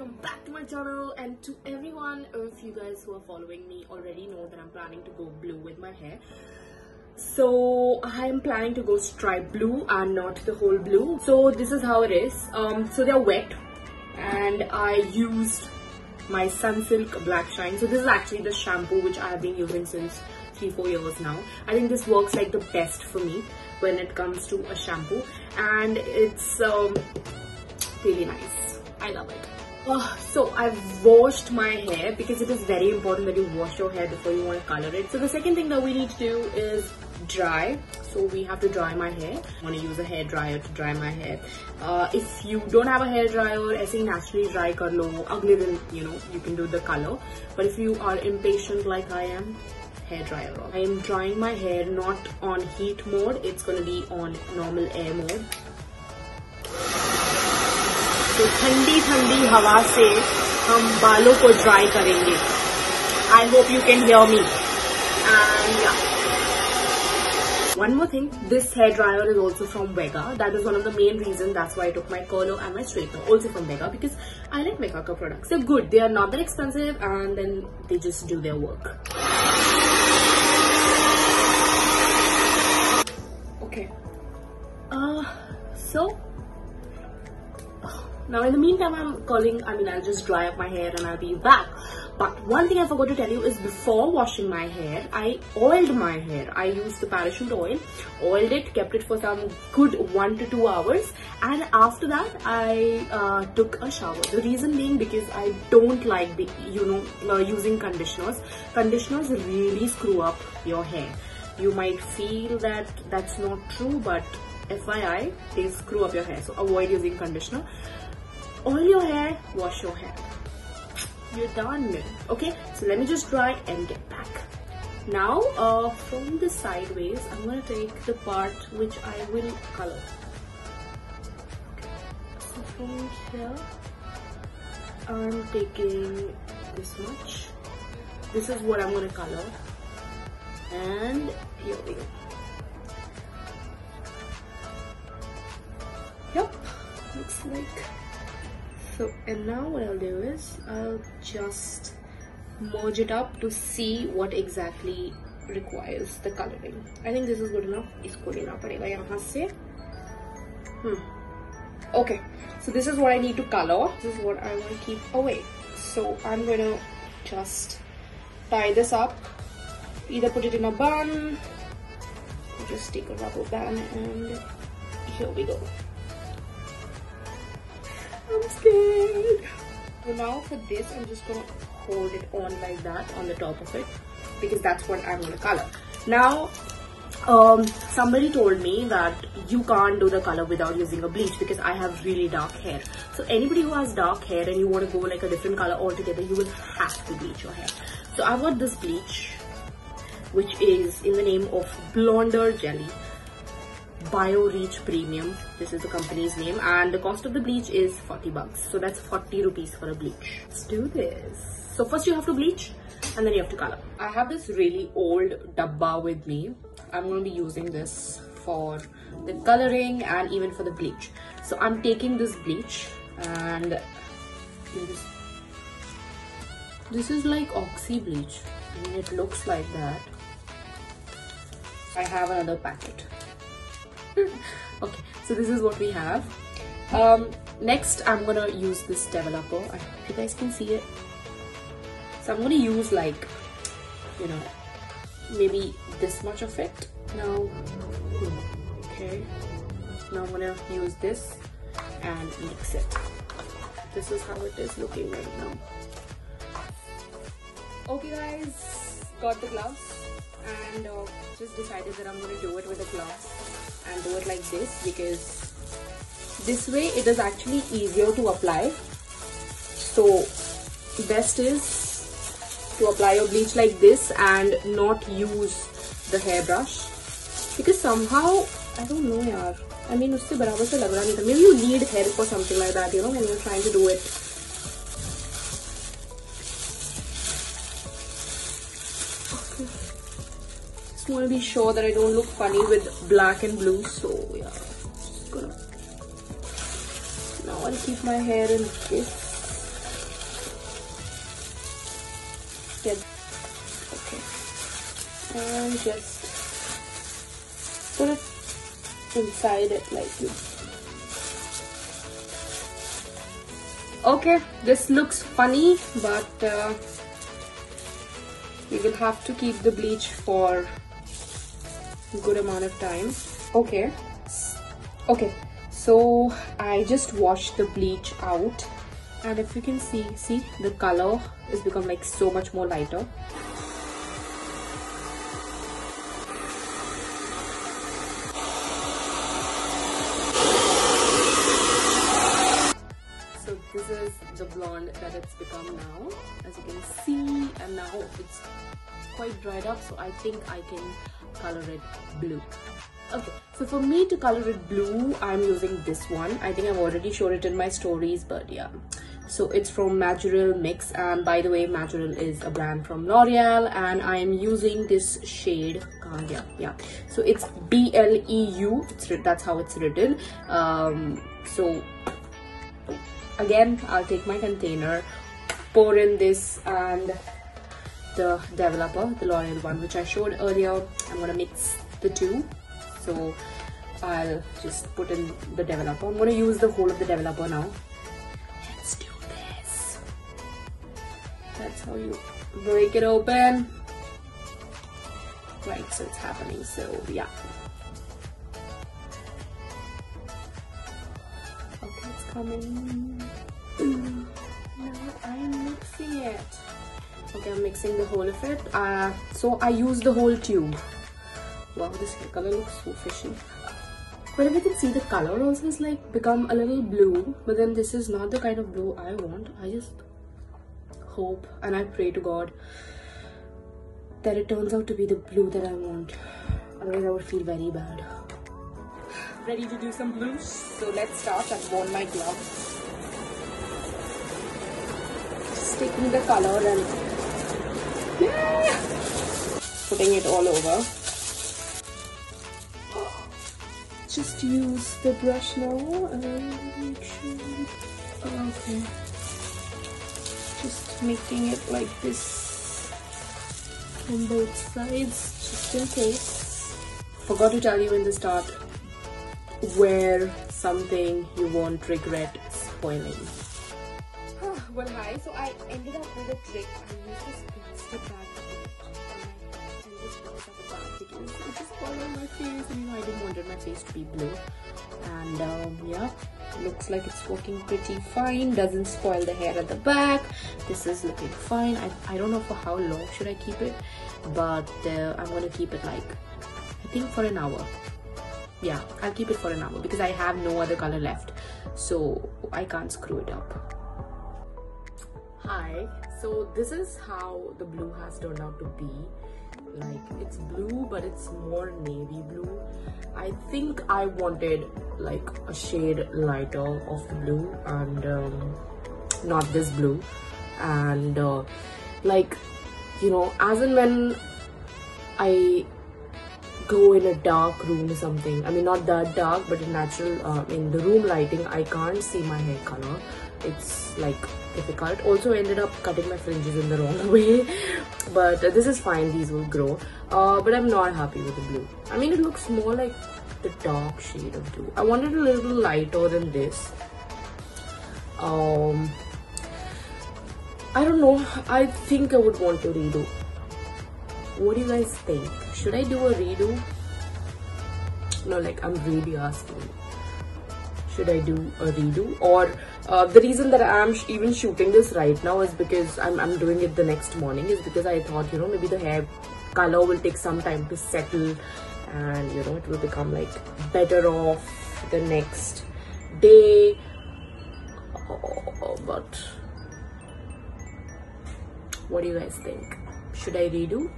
welcome back to my channel. And to everyone if you guys who are following me already know that I'm planning to go blue with my hair. So I am planning to go stripe blue and not the whole blue. So this is how it is. Um, so they're wet. And I used my Sunsilk Black Shine. So this is actually the shampoo which I have been using since three four years now. I think this works like the best for me when it comes to a shampoo. And it's um, really nice. I love it uh, so I've washed my hair because it is very important that you wash your hair before you want to color it. So the second thing that we need to do is dry. So we have to dry my hair. I want to use a hair dryer to dry my hair. Uh, if you don't have a hair dryer, ऐसे naturally dry kar lo. Ugly you know you can do the color. But if you are impatient like I am, hair dryer. I am drying my hair not on heat mode. It's gonna be on normal air mode. तो ठंडी ठंडी हवा से हम बालों को dry करेंगे I hope you can hear me and One more thing, this hair dryer is also from Vega. That is one of the main reasons. That's why I took my curler and my straightener also from Vega because I like Vega products. They're good. They are not that expensive and then they just do their work. Okay. Uh, so now in the meantime i'm calling i mean i'll just dry up my hair and i'll be back. But one thing i forgot to tell you is before washing my hair i oiled my hair. I used the parachute oil oiled it kept it for some good one to two hours. And after that i uh, took a shower. The reason being because i don't like the you know uh, using conditioners. Conditioners really screw up your hair. You might feel that that's not true but FYI, they screw up your hair. So avoid using conditioner oil your hair, wash your hair. You're done. Okay, so let me just dry and get back. Now, uh, from the sideways, I'm gonna take the part which I will color. Okay. So from here, I'm taking this much. This is what I'm gonna color. And here we go. Yep, looks like so and now what I'll do is I'll just merge it up to see what exactly requires the coloring I think this is good enough इसको लेना पड़ेगा यहाँ से hmm okay so this is what I need to color this is what I want to keep away so I'm gonna just tie this up either put it in a bun or just take a rubber band and here we go I'm scared. So now for this, I'm just gonna hold it on like that on the top of it because that's what I'm gonna color. Now, um, somebody told me that you can't do the color without using a bleach because I have really dark hair. So anybody who has dark hair and you want to go like a different color altogether, you will have to bleach your hair. So I've got this bleach which is in the name of Blonder Jelly. Bio Reach Premium. This is the company's name and the cost of the bleach is 40 bucks. So that's 40 rupees for a bleach. Let's do this. So first you have to bleach and then you have to color. I have this really old dabba with me. I'm going to be using this for the coloring and even for the bleach. So I'm taking this bleach and this, this is like oxy bleach. I mean, it looks like that. I have another packet. okay so this is what we have. Um, next i'm gonna use this developer. I hope you guys can see it. So i'm gonna use like you know maybe this much of it. Now okay. Now i'm gonna use this and mix it. This is how it is looking right now. Okay guys got the gloves and uh, just decided that i'm gonna do it with the gloves and do it like this because this way it is actually easier to apply. So best is to apply your bleach like this and not use the hairbrush. Because somehow I don't know yaar. I mean usse barabar se lag raha nahi tha. Maybe you need help or something like that you know when you're trying to do it want to be sure that I don't look funny with black and blue. So yeah, just gonna. Now I'll keep my hair in this get okay and just put it inside it like this okay this looks funny but uh, we will have to keep the bleach for good amount of time. Okay. Okay. So I just washed the bleach out. And if you can see see the color has become like so much more lighter. So this is the blonde that it's become now. As you can see and now it's quite dried up so I think I can color it blue. Okay so for me to color it blue I'm using this one. I think I've already showed it in my stories but yeah. So it's from Majirel Mix and by the way Majirel is a brand from L'Oreal and I am using this shade uh, yeah yeah. So it's B-L-E-U that's how it's written. Um, so again I'll take my container pour in this and the developer the L'Oreal one which I showed earlier. I'm gonna mix the two. So I'll just put in the developer. I'm gonna use the whole of the developer now. Let's do this. that's how you break it open. Right so it's happening. So yeah. Okay it's coming. Now I'm mixing it okay I'm mixing the whole of it uh, so I use the whole tube wow this color looks so fishy but if you can see the color also is like become a little blue but then this is not the kind of blue I want I just hope and I pray to God that it turns out to be the blue that I want. Otherwise, I would feel very bad. Ready to do some blues? So let's start. I've worn my gloves. Just taking the color and putting it all over. Just use the brush now and make sure. Okay just making it like this on both sides just in case forgot to tell you in the start wear something you won't regret spoiling well hi so i ended up with a trick i used this you know i didn't want my face to be blue. And um, yeah. Looks like it's working pretty fine. Doesn't spoil the hair at the back. This is looking fine. I, I don't know for how long should i keep it but uh, i'm gonna keep it like i think for an hour. Yeah i'll keep it for an hour because i have no other color left. So i can't screw it up. Hi. So this is how the blue has turned out to be like it's blue but it's more navy blue. I think i wanted like a shade lighter of the blue and um, not this blue. And uh, like you know as and when i go in a dark room or something i mean not that dark but in natural uh, in the room lighting i can't see my hair color it's like difficult. Also ended up cutting my fringes in the wrong way. But uh, this is fine. These will grow. Uh, but i'm not happy with the blue. I mean it looks more like the dark shade of blue. I wanted a little lighter than this. Um i don't know. I think i would want to redo. What do you guys think? Should i do a redo? No like i'm really asking. Should i do a redo? Or uh, the reason that I'm sh even shooting this right now is because I'm, I'm doing it the next morning is because I thought, you know, maybe the hair color will take some time to settle and, you know, it will become like better off the next day. Oh, but what do you guys think? Should I redo?